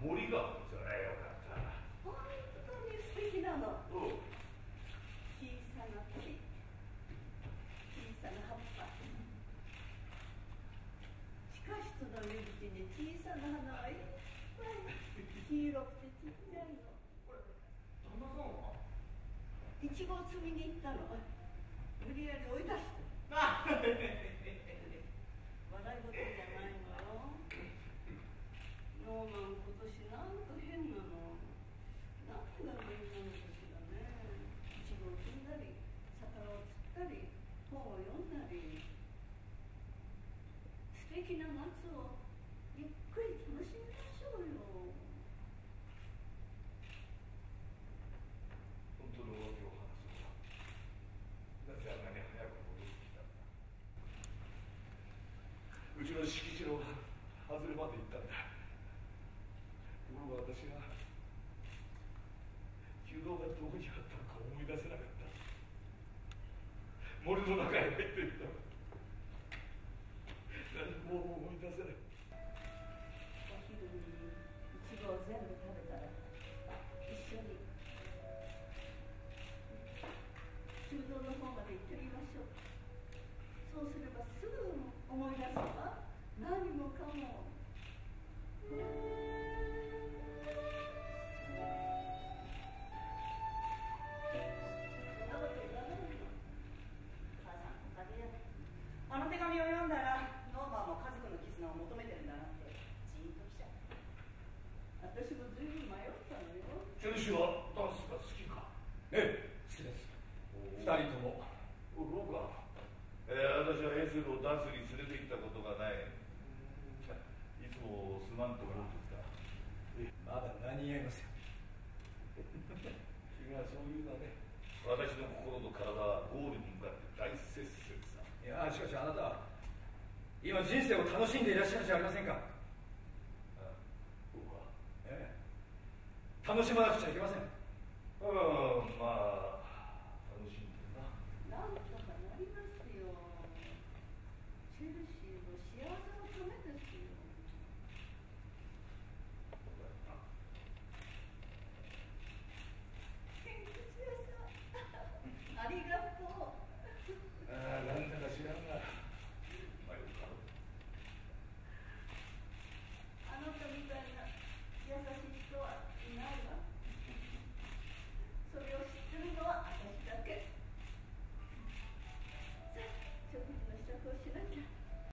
森がそりゃよかった本当に素敵なの小さな木。小さな葉っぱしかしその入り口に小さな花はいっぱ。い黄色くてちっちゃいの。旦那さんは？いちごを摘みに行ったの。無理やり追い出して あ笑い事じゃないのよノーマン今年なんか変なの何が変なのかしらねいちごを摘んだり魚を釣ったり本を読んだり素敵な夏をゆっくり楽しみましょうよ本当の訳を話そうなぜあんなに早く戻ってきた。んだうちの敷地の外れまで行ったんだ。ところが私は弓道がどこにあったのか思い出せなかった。森の中へ入っていった。もう思い出せない。お昼にいちごを全部食べたら一緒に中道の方まで行ってみましょう。そうすればすぐ思い出すわ。ルをダンスに連れて行ったことがない。いつもすまんと思ってた。まだ間に合いません君はそういうだね。私の心と体はゴールに向かって大接戦さ。いやしかしあなたは今人生を楽しんでいらっしゃるじゃありませんか？あ僕は。ええ。楽しまなくちゃいけません。うんまあ